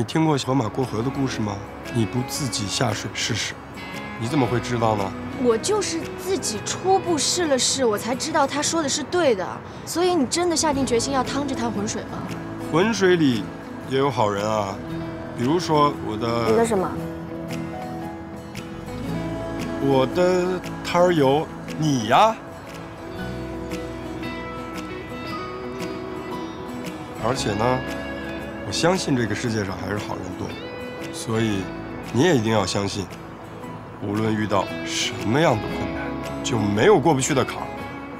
你听过小马过河的故事吗？你不自己下水试试，你怎么会知道呢？我就是自己初步试了试，我才知道他说的是对的。所以你真的下定决心要趟这滩浑水吗？浑水里也有好人啊，比如说我的……你的什么？我的摊儿有你呀。而且呢，我相信这个世界上还是好人多，所以你也一定要相信，无论遇到什么样的困难，就没有过不去的坎儿。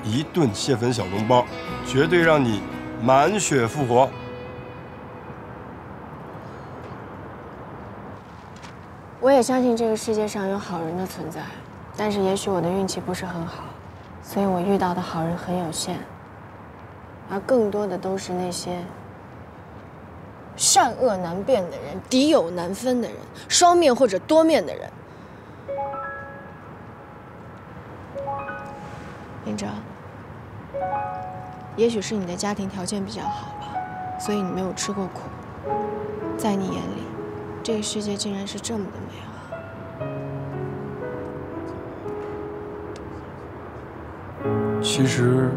一顿蟹粉小笼包，绝对让你满血复活。我也相信这个世界上有好人的存在，但是也许我的运气不是很好，所以我遇到的好人很有限。而更多的都是那些善恶难辨的人，敌友难分的人，双面或者多面的人。林哲，也许是你的家庭条件比较好吧，所以你没有吃过苦。在你眼里，这个世界竟然是这么的美好。其实。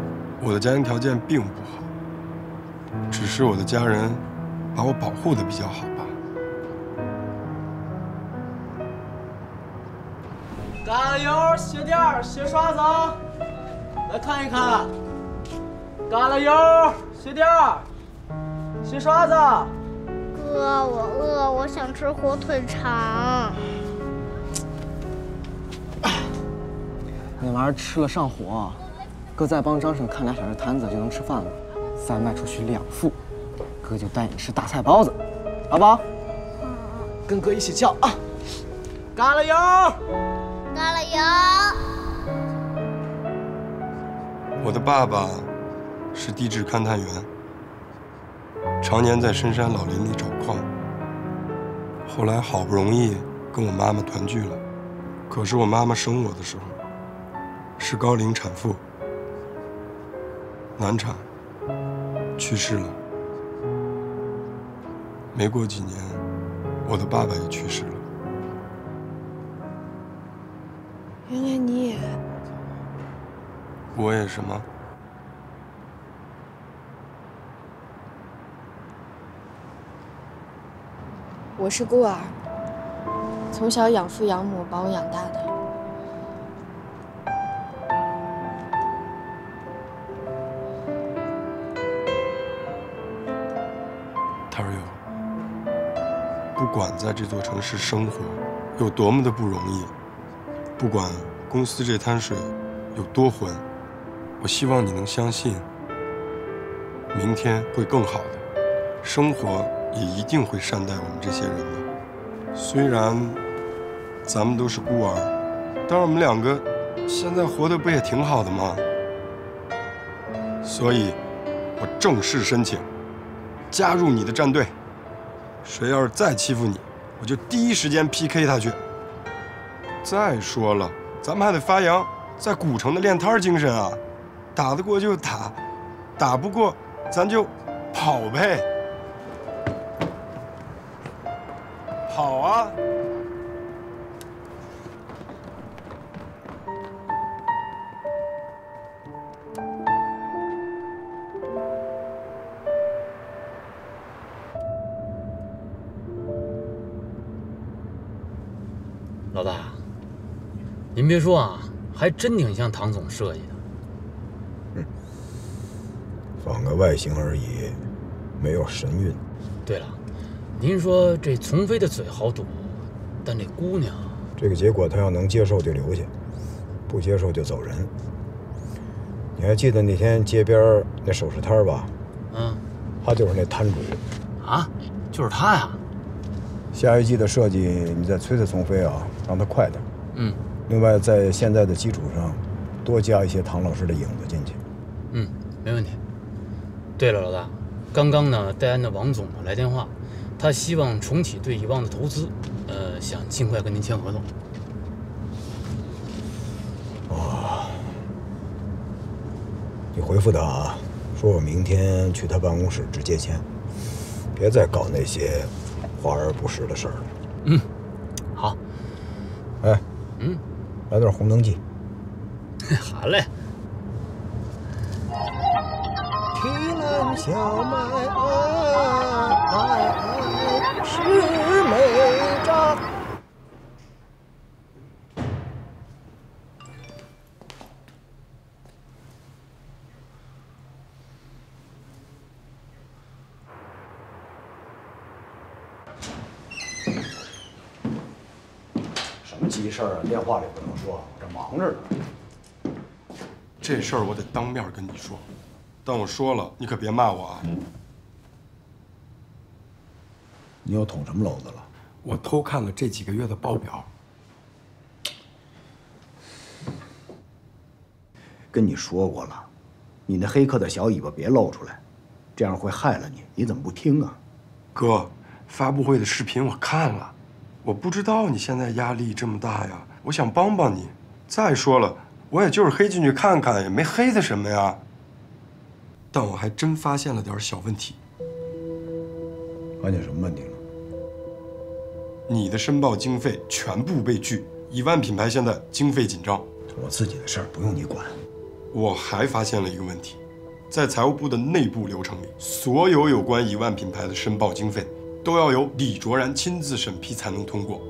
我的家庭条件并不好，只是我的家人把我保护的比较好吧。橄榄油，鞋垫鞋刷子，来看一看。干了油，鞋垫鞋刷子。哥，我饿，我想吃火腿肠。那玩意儿吃了上火。哥再帮张婶看俩小时摊子就能吃饭了，再卖出去两副，哥就带你吃大菜包子，好不好？跟哥一起叫啊！嘎了油！嘎了油！我的爸爸是地质勘探员，常年在深山老林里找矿。后来好不容易跟我妈妈团聚了，可是我妈妈生我的时候是高龄产妇。难产，去世了。没过几年，我的爸爸也去世了。原来你也……我也是吗？我是孤儿，从小养父养母把我养大的。不管在这座城市生活有多么的不容易，不管公司这滩水有多浑，我希望你能相信，明天会更好的，生活也一定会善待我们这些人的。虽然咱们都是孤儿，但是我们两个现在活得不也挺好的吗？所以，我正式申请加入你的战队。谁要是再欺负你，我就第一时间 PK 他去。再说了，咱们还得发扬在古城的练摊精神啊！打得过就打，打不过咱就跑呗。老大，您别说啊，还真挺像唐总设计的。嗯，仿个外形而已，没有神韵。对了，您说这丛飞的嘴好堵，但这姑娘……这个结果他要能接受就留下，不接受就走人。你还记得那天街边那首饰摊吧？嗯，他就是那摊主。啊，就是他呀。下一季的设计，你再催催丛飞啊，让他快点。嗯。另外，在现在的基础上，多加一些唐老师的影子进去。嗯，没问题。对了，老大，刚刚呢，戴安的王总呢来电话，他希望重启对以往的投资，呃，想尽快跟您签合同。哦。你回复他啊，说我明天去他办公室直接签，别再搞那些。华而不实的事儿了。好，哎，嗯，来段《红灯记》。好嘞。提篮小麦，急事儿啊？电话里不能说，我这忙着呢。这事儿我得当面跟你说，但我说了，你可别骂我啊！你又捅什么娄子了？我偷看了这几个月的报表，跟你说过了，你那黑客的小尾巴别露出来，这样会害了你。你怎么不听啊？哥，发布会的视频我看了，我不知道你现在压力这么大呀，我想帮帮你。再说了，我也就是黑进去看看，也没黑他什么呀。但我还真发现了点小问题。发现什么问题了？你的申报经费全部被拒，一万品牌现在经费紧张。我自己的事儿不用你管。我还发现了一个问题，在财务部的内部流程里，所有有关一万品牌的申报经费都要由李卓然亲自审批才能通过，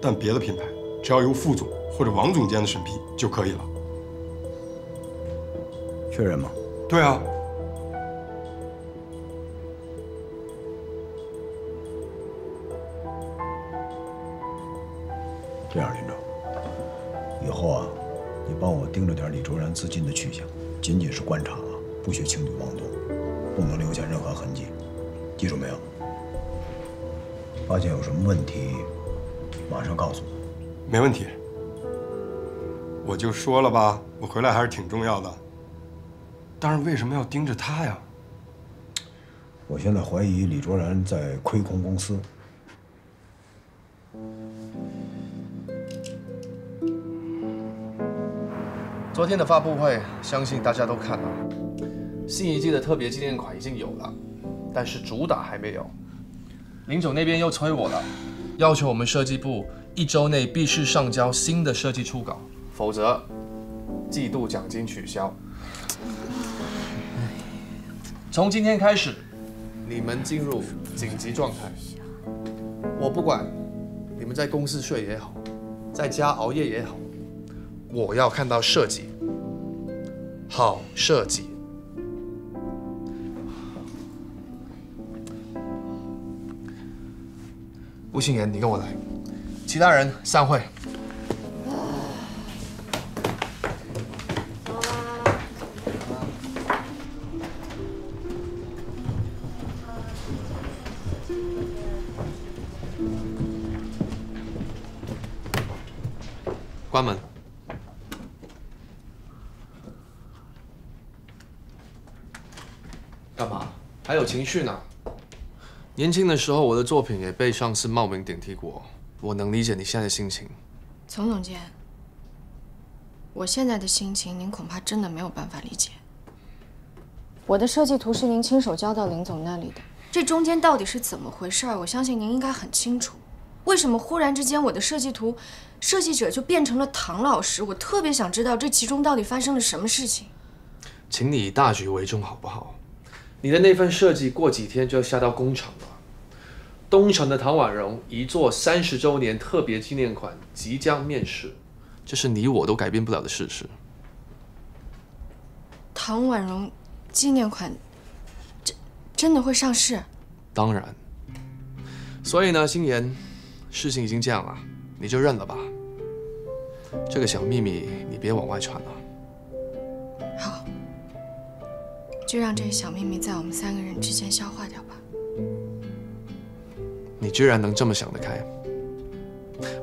但别的品牌只要由副总或者王总监的审批就可以了。确认吗？对啊，这样，林总，以后啊，你帮我盯着点李卓然资金的去向，仅仅是观察啊，不许轻举妄动，不能留下任何痕迹，记住没有？发现有什么问题，马上告诉我。没问题。我就说了吧，我回来还是挺重要的。但是为什么要盯着他呀？我现在怀疑李卓然在亏空公司。昨天的发布会，相信大家都看了。新一季的特别纪念款已经有了，但是主打还没有。林总那边又催我了，要求我们设计部一周内必须上交新的设计初稿，否则季度奖金取消。从今天开始，你们进入紧急状态。我不管你们在公司睡也好，在家熬夜也好，我要看到设计，好设计。吴信言，你跟我来，其他人散会。关门。干嘛？还有情绪呢？年轻的时候，我的作品也被上司冒名顶替过，我能理解你现在的心情。丛总监，我现在的心情您恐怕真的没有办法理解。我的设计图是您亲手交到林总那里的，这中间到底是怎么回事儿？我相信您应该很清楚。为什么忽然之间我的设计图设计者就变成了唐老师？我特别想知道这其中到底发生了什么事情。请你以大局为重，好不好？你的那份设计过几天就要下到工厂了。东城的唐婉容一座三十周年特别纪念款即将面世，这是你我都改变不了的事实。唐婉容纪念款真真的会上市？当然。所以呢，心妍，事情已经这样了，你就认了吧。这个小秘密你别往外传了。就让这个小秘密在我们三个人之间消化掉吧。你居然能这么想得开！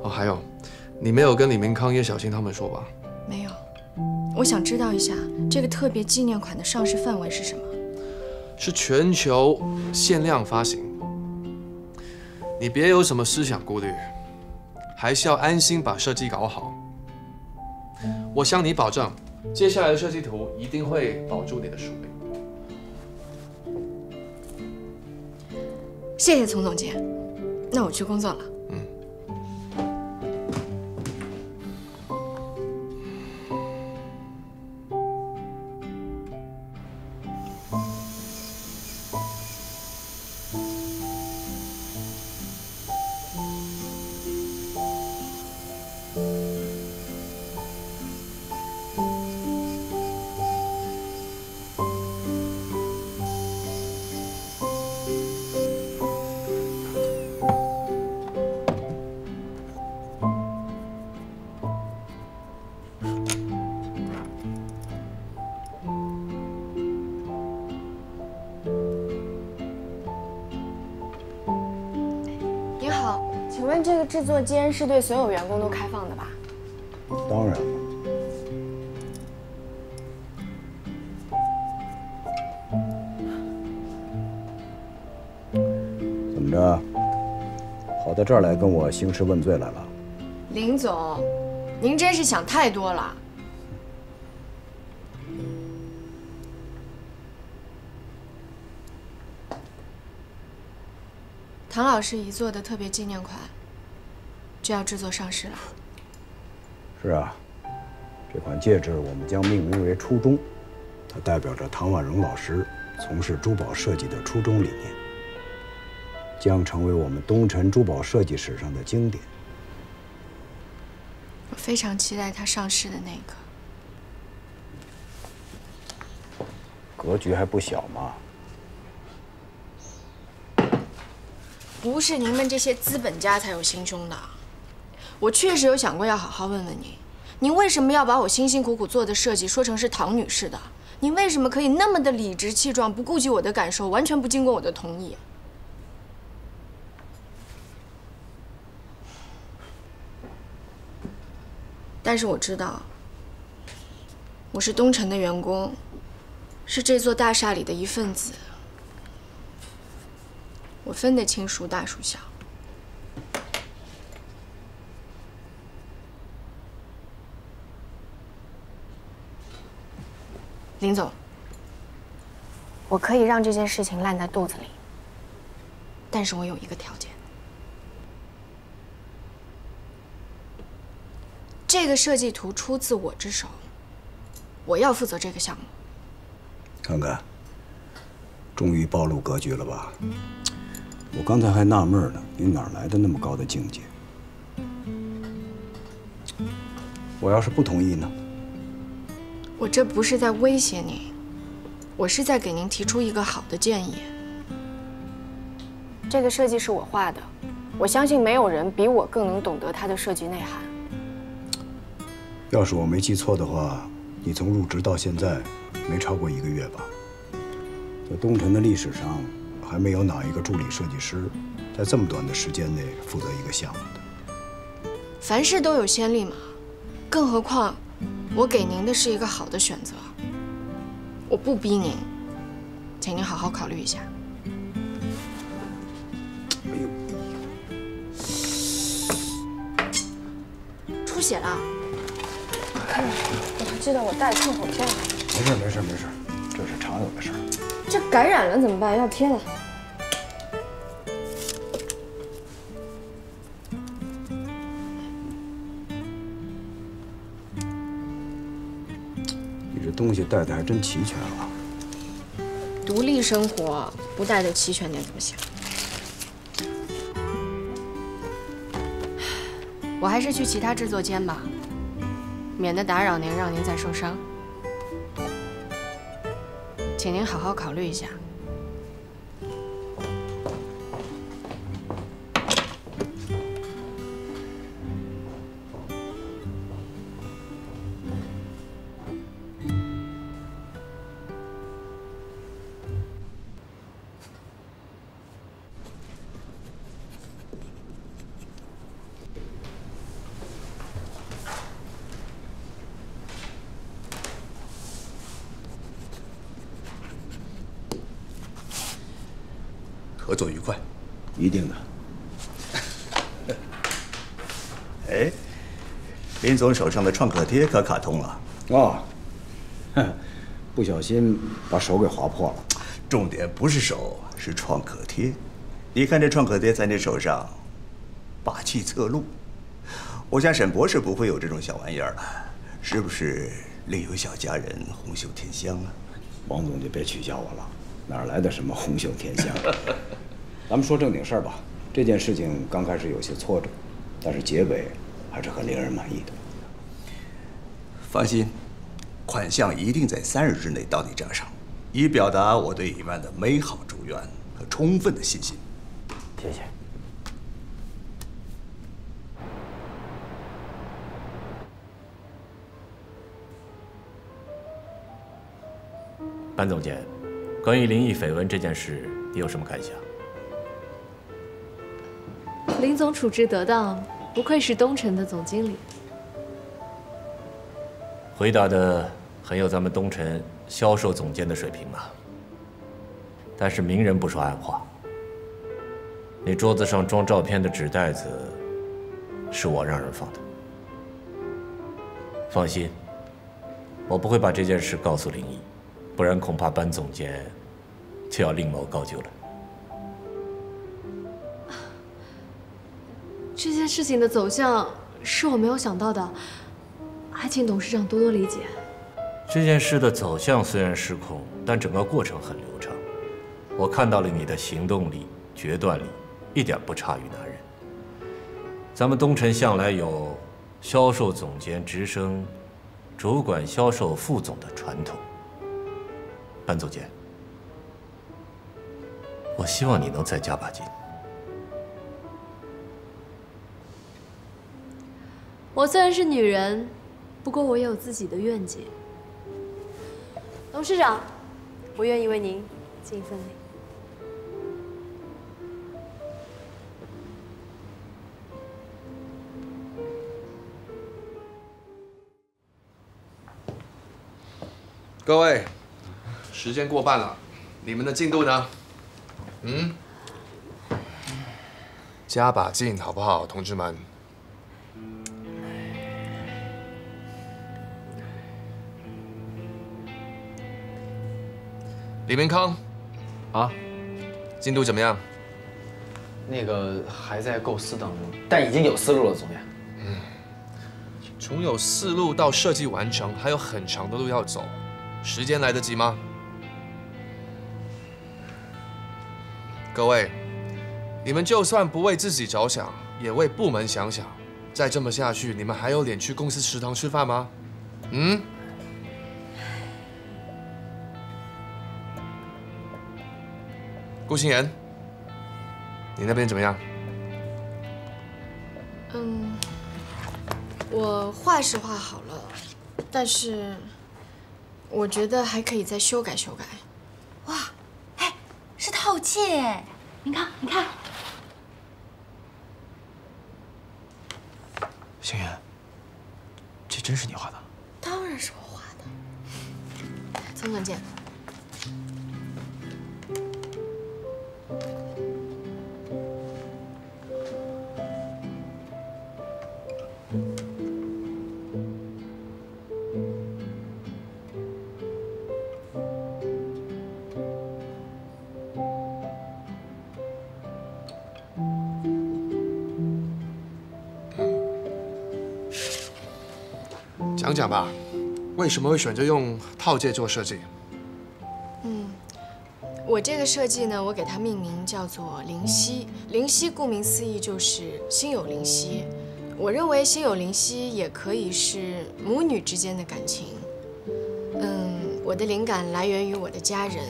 哦，还有，你没有跟李明康、叶小青他们说吧？没有，我想知道一下这个特别纪念款的上市范围是什么？是全球限量发行。你别有什么思想顾虑，还是要安心把设计搞好。我向你保证，接下来的设计图一定会保住你的署名。谢谢丛总监。那我去工作了。作间是对所有员工都开放的吧？当然了。怎么着？跑到这儿来跟我兴师问罪来了？林总，您真是想太多了。唐老师遗作的特别纪念款就要制作上市了。是啊，这款戒指我们将命名为“初衷”，它代表着唐婉容老师从事珠宝设计的初衷理念，将成为我们东辰珠宝设计史上的经典。我非常期待它上市的那一刻。格局还不小嘛。不是你们这些资本家才有心胸的。我确实有想过要好好问问您，您为什么要把我辛辛苦苦做的设计说成是唐女士的？您为什么可以那么的理直气壮，不顾及我的感受，完全不经过我的同意？但是我知道，我是东城的员工，是这座大厦里的一份子。我分得清孰大孰小。林总，我可以让这件事情烂在肚子里，但是我有一个条件：这个设计图出自我之手，我要负责这个项目。看看，终于暴露格局了吧？我刚才还纳闷呢，你哪来的那么高的境界？我要是不同意呢？我这不是在威胁您，我是在给您提出一个好的建议。这个设计是我画的，我相信没有人比我更能懂得它的设计内涵。要是我没记错的话，你从入职到现在没超过一个月吧？在东辰的历史上，还没有哪一个助理设计师在这么短的时间内负责一个项目的。凡事都有先例嘛，更何况我给您的是一个好的选择。我不逼您，请您好好考虑一下。出血了，我还记得我带创口贴呢。没事，没事，没事，这是常有的事儿。这感染了怎么办？要贴了。东西带的还真齐全了！独立生活不带的齐全点怎么行？我还是去其他制作间吧，免得打扰您，让您再受伤。请您好好考虑一下。总手上的创可贴可卡通了，哦，哼，不小心把手给划破了。重点不是手，是创可贴。你看这创可贴在你手上，霸气侧漏。我想沈博士不会有这种小玩意儿了，是不是另有小佳人红袖添香啊？王总，就别取笑我了，哪来的什么红袖添香？咱们说正经事儿吧。这件事情刚开始有些挫折，但是结尾还是很令人满意的。放心，款项一定在三日之内到你账上，以表达我对以万的美好祝愿和充分的信心。谢谢。班总监，关于林毅绯闻这件事，你有什么感想？林总处置得当，不愧是东城的总经理。回答的很有咱们东城销售总监的水平嘛。但是明人不说暗话，你桌子上装照片的纸袋子，是我让人放的。放心，我不会把这件事告诉林毅。不然恐怕班总监就要另谋高就了。这件事情的走向是我没有想到的，还请董事长多多理解。这件事的走向虽然失控，但整个过程很流畅。我看到了你的行动力、决断力，一点不差于男人。咱们东辰向来有销售总监直升主管销售副总的传统。班总监，我希望你能再加把劲。我虽然是女人，不过我也有自己的愿景。董事长，我愿意为您尽一份力。各位。时间过半了，你们的进度呢？嗯，加把劲好不好，同志们？李明康，啊，进度怎么样？那个还在构思当中，但已经有思路了，总监。嗯，从有思路到设计完成，还有很长的路要走，时间来得及吗？各位，你们就算不为自己着想，也为部门想想。再这么下去，你们还有脸去公司食堂吃饭吗？嗯？顾心妍，你那边怎么样？嗯，我画是画好了，但是我觉得还可以再修改修改。哇！哎是套戒哎，您看，你看，星言，这真是你画的？当然是我画的。曾总监。讲吧，为什么会选择用套戒做设计？嗯，我这个设计呢，我给它命名叫做灵犀。灵犀顾名思义就是心有灵犀。我认为心有灵犀也可以是母女之间的感情。嗯，我的灵感来源于我的家人，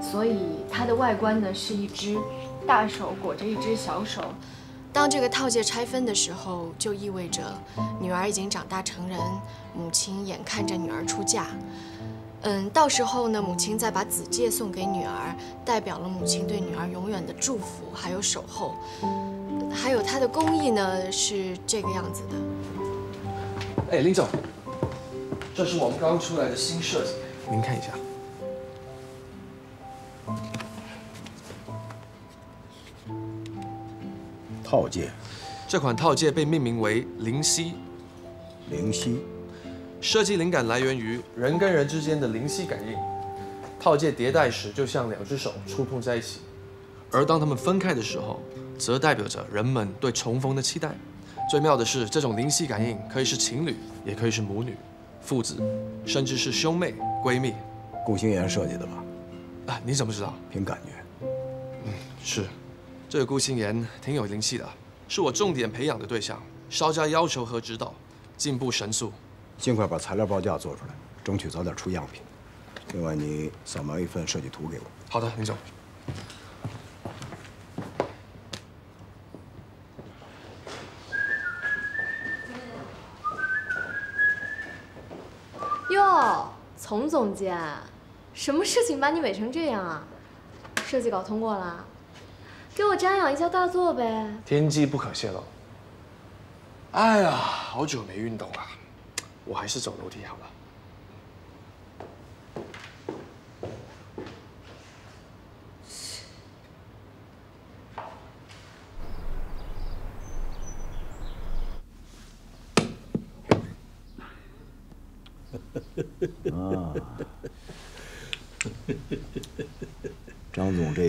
所以它的外观呢是一只大手裹着一只小手。当这个套戒拆分的时候，就意味着女儿已经长大成人，母亲眼看着女儿出嫁。嗯，到时候呢，母亲再把子戒送给女儿，代表了母亲对女儿永远的祝福还有守候。还有它的工艺呢是这个样子的。哎，林总，这是我们刚出来的新设计，您看一下。套戒，这款套戒被命名为灵犀。灵犀，设计灵感来源于人跟人之间的灵犀感应。套戒叠戴时就像两只手触碰在一起，而当它们分开的时候，则代表着人们对重逢的期待。最妙的是，这种灵犀感应可以是情侣，也可以是母女、父子，甚至是兄妹、闺蜜。顾星言设计的吧？啊，你怎么知道？凭感觉。嗯，是，这个顾星言挺有灵气的，是我重点培养的对象，稍加要求和指导，进步神速。尽快把材料报价做出来，争取早点出样品。另外，你扫描一份设计图给我。好的，林总。哟，丛总监，什么事情把你美成这样啊？设计稿通过了，给我瞻仰一下大作呗。天机不可泄露。哎呀，好久没运动了，我还是走楼梯好了。啊，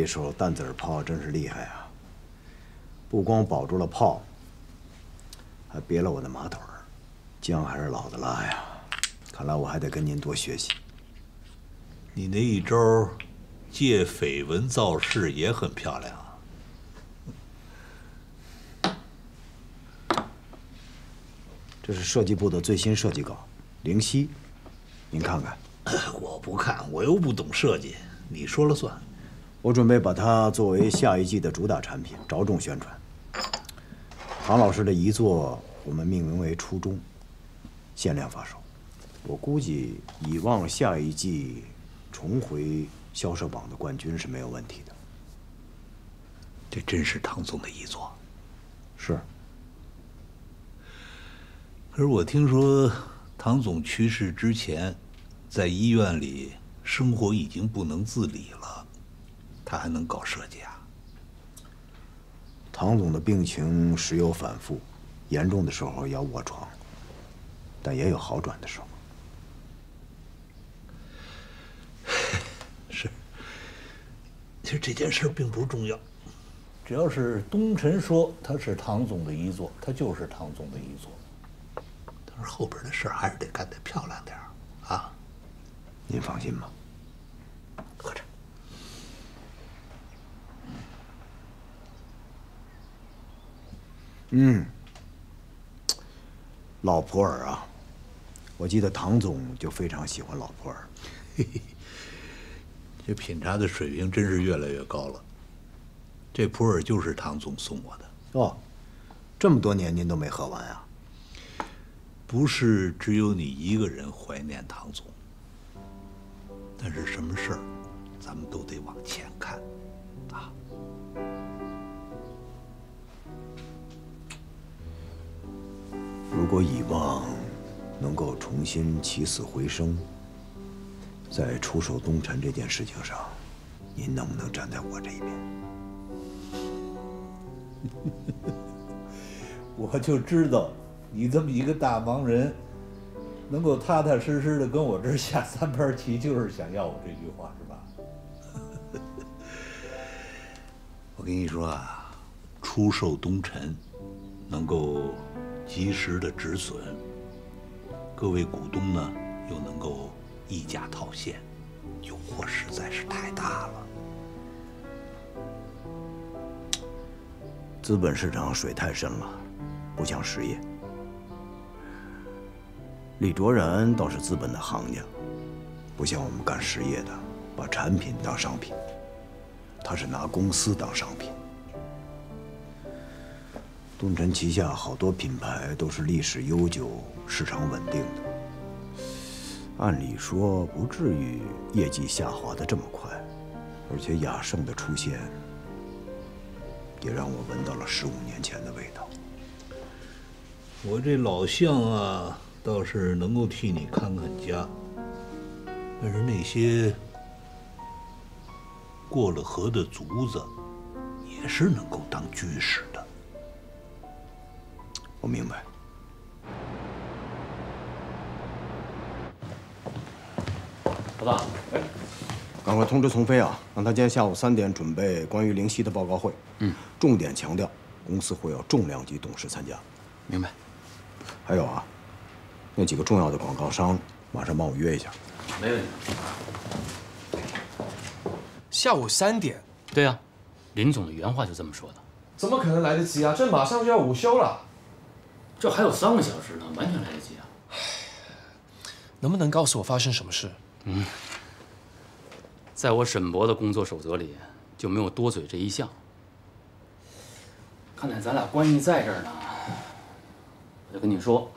张总这一手弹子炮真是厉害啊！不光保住了炮，还别了我的马腿儿，姜还是老的辣呀！看来我还得跟您多学习。你那一招借绯闻造势也很漂亮啊！这是设计部的最新设计稿，灵犀，您看看。我不看，我又不懂设计，你说了算。我准备把它作为下一季的主打产品，着重宣传。唐老师的遗作，我们命名为《初衷》，限量发售。我估计以望下一季重回销售榜的冠军是没有问题的。这真是唐总的遗作。是。可是我听说，唐总去世之前，在医院里生活已经不能自理了，他还能搞设计啊？唐总的病情时有反复，严重的时候要卧床，但也有好转的时候。是。其实这件事并不重要，只要是东辰说他是唐总的遗作，他就是唐总的遗作。但是后边的事还是得干得漂亮点啊！您放心吧。嗯，老普洱啊，我记得唐总就非常喜欢老普洱。嘿嘿，这品茶的水平真是越来越高了。这普洱就是唐总送我的。哦，这么多年您都没喝完啊？不是只有你一个人怀念唐总，但是什么事儿，咱们都得往前看，如果以望能够重新起死回生，在出售东辰这件事情上，您能不能站在我这一边？我就知道，你这么一个大忙人，能够踏踏实实的跟我这儿下三盘棋，就是想要我这句话，是吧？我跟你说啊，出售东辰，能够及时的止损，各位股东呢又能够溢价套现，诱惑实在是太大了。资本市场水太深了，不像实业。李卓然倒是资本的行家，不像我们干实业的，把产品当商品。他是拿公司当商品。东辰旗下好多品牌都是历史悠久、市场稳定的，按理说不至于业绩下滑的这么快，而且雅盛的出现。也让我闻到了十五年前的味道。我这老相啊，倒是能够替你看看家，但是那些过了河的卒子，也是能够当居士的。我明白。老大，哎，赶快通知丛飞啊，让他今天下午三点准备关于灵犀的报告会。嗯，重点强调，公司会有重量级董事参加。明白。还有啊，那几个重要的广告商，马上帮我约一下。没问题。下午三点？对啊，林总的原话就这么说的。怎么可能来得及啊？这马上就要午休了。这还有三个小时呢，完全来得及啊！能不能告诉我发生什么事？嗯，在我沈博的工作守则里就没有多嘴这一项。看在咱俩关系在这儿呢，我就跟你说，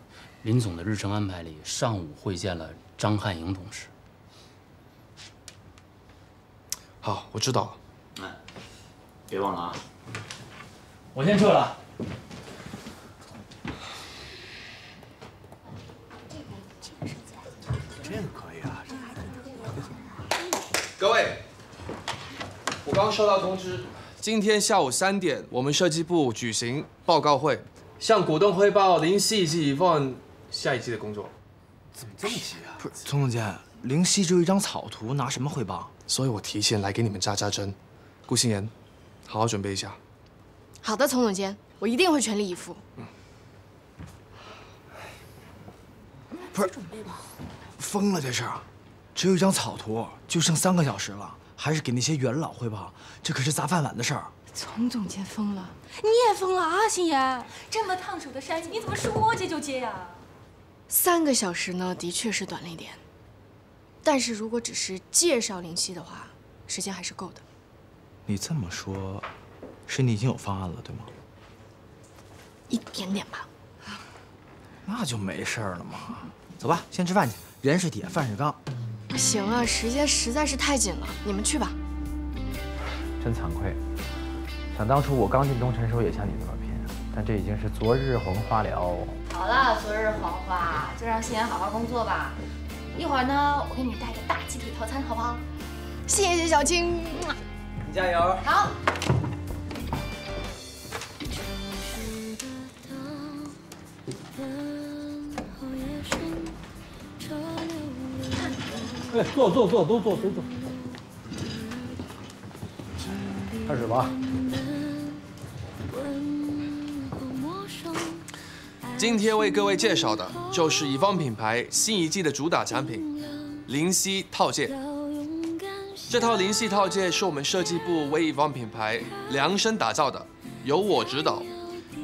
林总的日程安排里上午会见了张汉营同事。好，我知道了。哎，别忘了啊！我先撤了。刚收到通知，今天下午三点，我们设计部举行报告会，向股东汇报灵犀以及 Evon 下一季的工作。怎么这么急啊？不是，丛总监，灵犀只有一张草图，拿什么汇报？所以我提前来给你们扎扎针。顾心言，好好准备一下。好的，丛总监，我一定会全力以赴。嗯。不是，疯了这是，只有一张草图，就剩三个小时了，还是给那些元老汇报，这可是砸饭碗的事儿。丛总监疯了，你也疯了啊，心妍！这么烫手的山鸡，你怎么说接就接呀？三个小时呢，的确是短了一点，但是如果只是介绍灵犀的话，时间还是够的。你这么说，是你已经有方案了，对吗？一点点吧。那就没事了嘛。走吧，先吃饭去。人是铁，饭是钢。不行啊，时间实在是太紧了，你们去吧。真惭愧，想当初我刚进东城时候也像你那么拼，但这已经是昨日黄花了。好了，昨日黄花，就让心妍好好工作吧。一会儿呢，我给你带个大鸡腿套餐，好不好？谢谢小青。你加油。好。哎，坐坐坐，都坐都坐。开始吧。今天为各位介绍的就是乙方品牌新一季的主打产品——灵犀套件。这套灵犀套件是我们设计部为乙方品牌量身打造的，由我指导，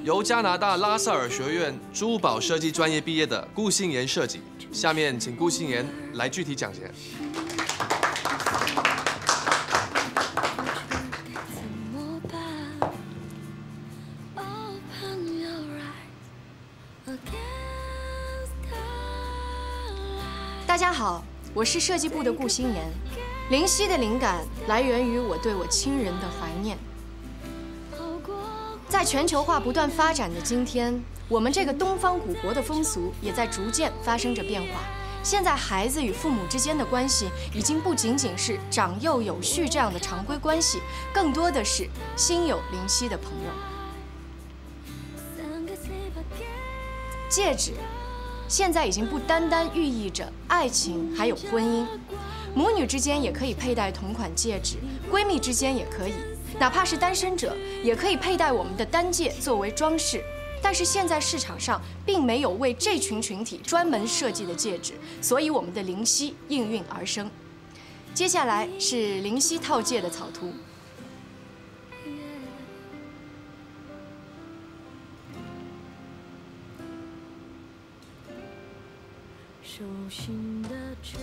由加拿大拉塞尔学院珠宝设计专业毕业的顾信言设计。下面请顾信言来具体讲解。大家好，我是设计部的顾心言。灵犀的灵感来源于我对我亲人的怀念。在全球化不断发展的今天，我们这个东方古国的风俗也在逐渐发生着变化。现在孩子与父母之间的关系已经不仅仅是长幼有序这样的常规关系，更多的是心有灵犀的朋友。戒指。现在已经不单单寓意着爱情，还有婚姻。母女之间也可以佩戴同款戒指，闺蜜之间也可以，哪怕是单身者也可以佩戴我们的单戒作为装饰。但是现在市场上并没有为这群群体专门设计的戒指，所以我们的灵犀应运而生。接下来是灵犀套戒的草图。手心的痣，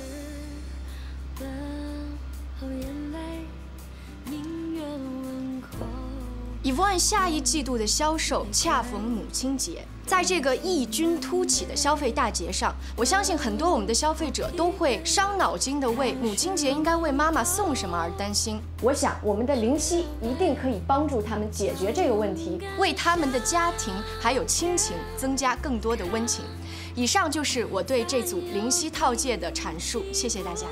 下一季度的销售恰逢母亲节，在这个异军突起的消费大节上，我相信很多我们的消费者都会伤脑筋的为母亲节应该为妈妈送什么而担心。我想我们的灵犀一定可以帮助他们解决这个问题，为他们的家庭还有亲情增加更多的温情。以上就是我对这组灵犀套戒的阐述，谢谢大家。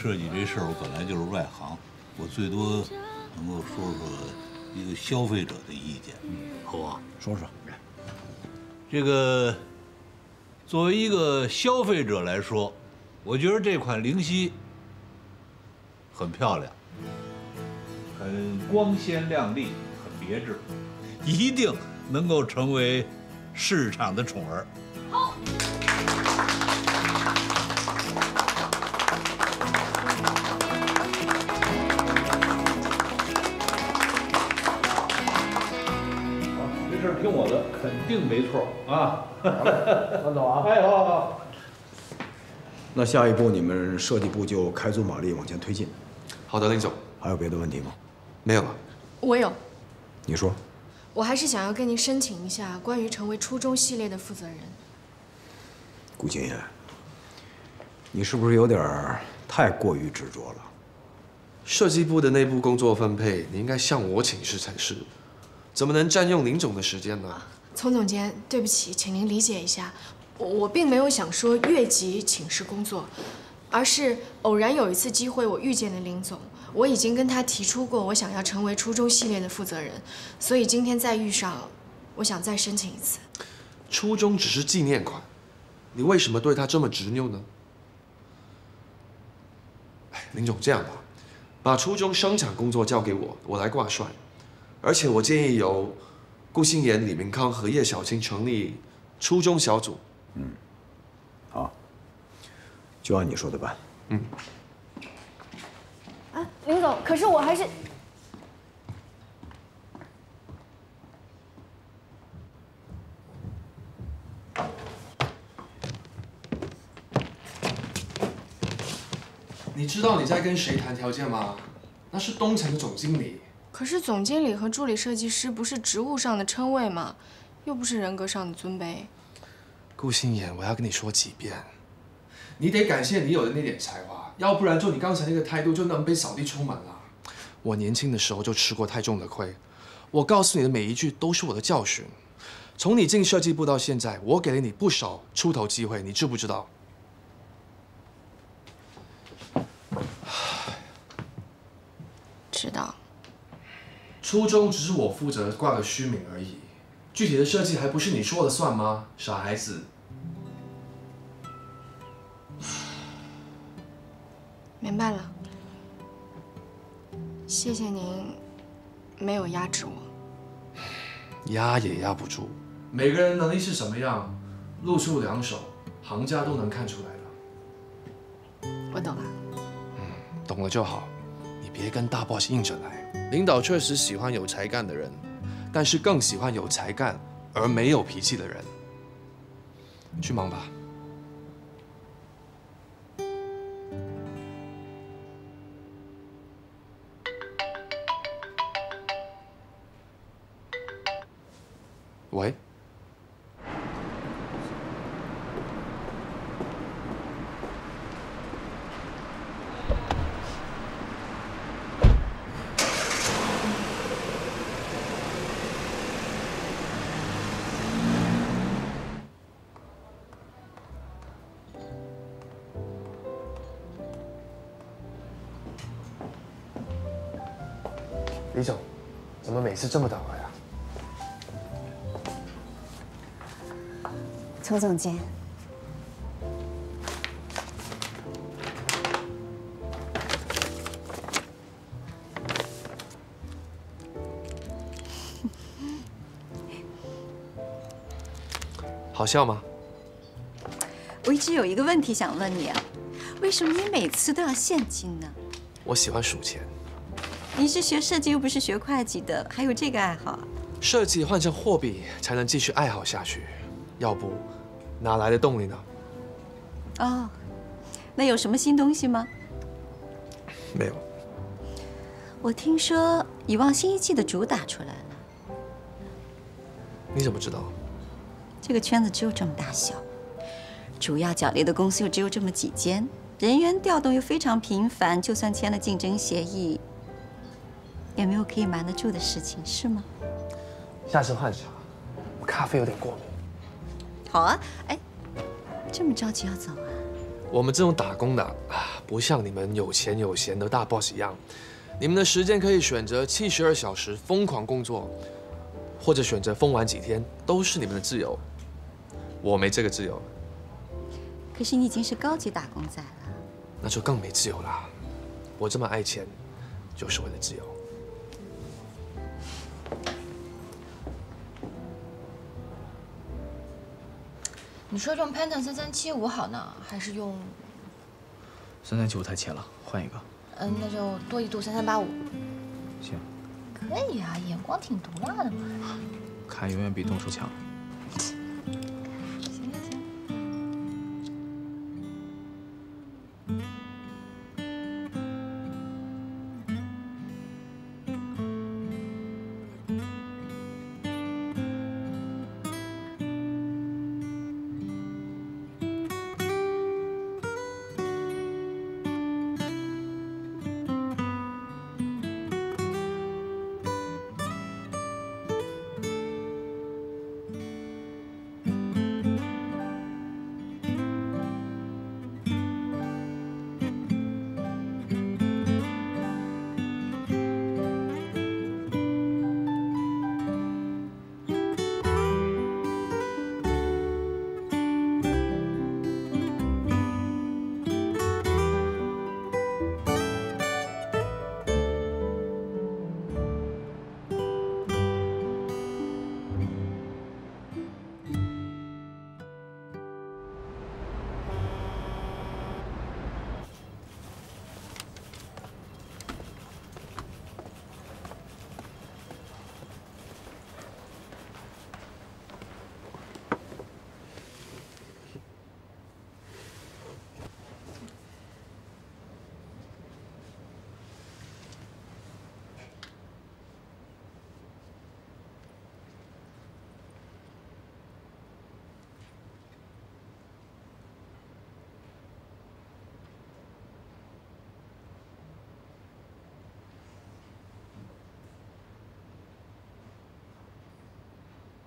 设计这事儿我本来就是外行，我最多能够说说一个消费者的意见，好不好？说说。这个作为一个消费者来说，我觉得这款灵犀很漂亮，很光鲜亮丽，很别致，一定能够成为市场的宠儿。好。定没错啊！慢走啊！哎，好好好。那下一步你们设计部就开足马力往前推进。好的，林总。还有别的问题吗？没有了。我有，你说。我还是想要跟您申请一下关于成为初中系列的负责人。顾青言，你是不是有点太过于执着了？设计部的内部工作分配，你应该向我请示才是，怎么能占用林总的时间呢？丛总监，对不起，请您理解一下，我我并没有想说越级请示工作，而是偶然有一次机会，我遇见了林总，我已经跟他提出过我想要成为初中系列的负责人，所以今天再遇上，我想再申请一次。初中只是纪念款，你为什么对他这么执拗呢？林总，这样吧，把初中生产工作交给我，我来挂帅，而且我建议由顾新言、李明康和叶小青成立初中小组。嗯，好，就按你说的办。嗯。啊，林总，可是我还是……你知道你在跟谁谈条件吗？那是东城的总经理。可是总经理和助理设计师不是职务上的称谓吗？又不是人格上的尊卑。顾心言，我要跟你说几遍，你得感谢你有的那点才华，要不然就你刚才那个态度，就能被扫地出门了。我年轻的时候就吃过太重的亏，我告诉你的每一句都是我的教训。从你进设计部到现在，我给了你不少出头机会，你知不知道？知道。初衷只是我负责挂个虚名而已，具体的设计还不是你说了算吗？傻孩子。明白了，谢谢您，没有压制我。压也压不住，每个人能力是什么样，露出两手，行家都能看出来的。我懂了。嗯，懂了就好，你别跟大 boss 硬着来。领导确实喜欢有才干的人，但是更喜欢有才干而没有脾气的人。去忙吧。喂。么每次这么倒霉啊？丛总监，好笑吗？我一直有一个问题想问你啊，为什么你每次都要现金呢？我喜欢数钱。你是学设计又不是学会计的，还有这个爱好？设计换成货币才能继续爱好下去，要不哪来的动力呢？哦，那有什么新东西吗？没有。我听说以望新一季的主打出来了。你怎么知道？这个圈子只有这么大小，主要角力的公司又只有这么几间，人员调动又非常频繁，就算签了竞争协议。也没有可以瞒得住的事情，是吗？下次换茶，我咖啡有点过敏。好啊，哎，这么着急要走啊？我们这种打工的啊，不像你们有钱有闲的大 boss 一样，你们的时间可以选择七十二小时疯狂工作，或者选择疯玩几天，都是你们的自由。我没这个自由，可是你已经是高级打工仔了。那就更没自由了。我这么爱钱，就是为了自由。你说用 Pantone 三三七五好呢，还是用……三三七五太浅了，换一个。嗯，那就多一度三三八五。行，可以啊，眼光挺毒辣的嘛。看永远比动手强。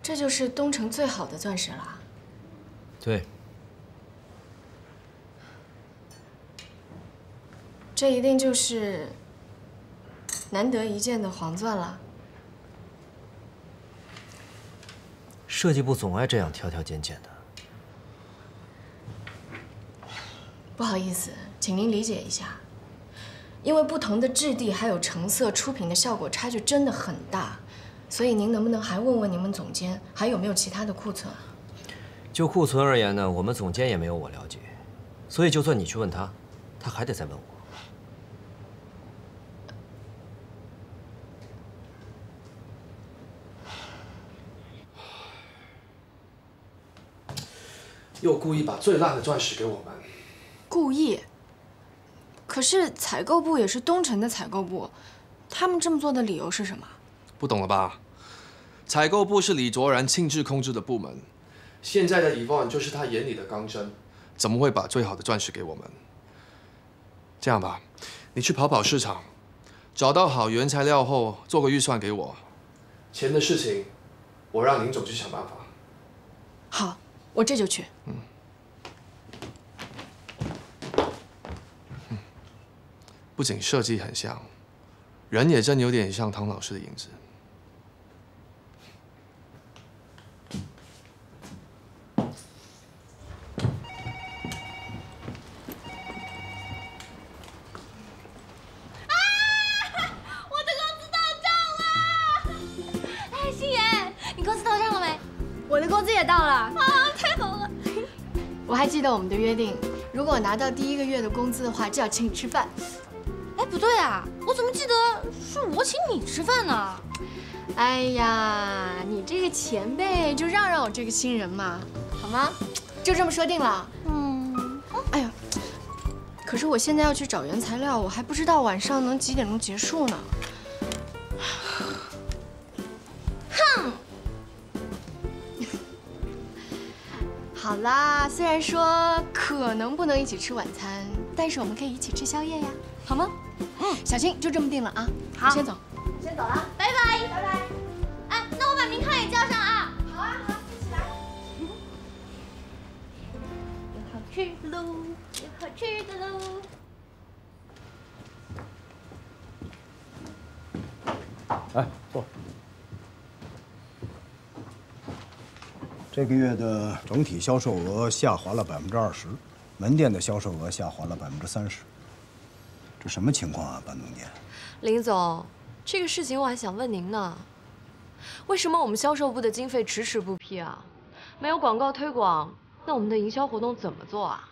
这就是东城最好的钻石了。对，这一定就是难得一见的黄钻了。设计部总爱这样挑挑拣拣的。不好意思，请您理解一下，因为不同的质地还有成色出品的效果差距真的很大，所以您能不能还问问你们总监还有没有其他的库存？就库存而言呢，我们总监也没有我了解，所以就算你去问他，他还得再问我。又故意把最烂的钻石给我们，故意。可是采购部也是东城的采购部，他们这么做的理由是什么？不懂了吧？采购部是李卓然亲自控制的部门，现在的 Evon 就是他眼里的钢针，怎么会把最好的钻石给我们？这样吧，你去跑跑市场，找到好原材料后做个预算给我，钱的事情我让林总去想办法。好，我这就去。嗯不仅设计很像，人也真有点像唐老师的影子。约定，如果拿到第一个月的工资的话，就要请你吃饭。哎，不对啊，我怎么记得是我请你吃饭呢？哎呀，你这个前辈就让让我这个新人嘛，好吗？就这么说定了。嗯。哎呀，可是我现在要去找原材料，我还不知道晚上能几点钟结束呢。虽然说可能不能一起吃晚餐，但是我们可以一起吃宵夜呀，好吗？嗯，小青就这么定了啊。好我先走。这个月的整体销售额下滑了百分之二十，门店的销售额下滑了百分之三十。这什么情况啊，班总监？林总，这个事情我还想问您呢。为什么我们销售部的经费迟迟不批啊？没有广告推广，那我们的营销活动怎么做啊？